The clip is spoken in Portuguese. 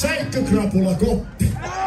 Säikkökrapula koppi. É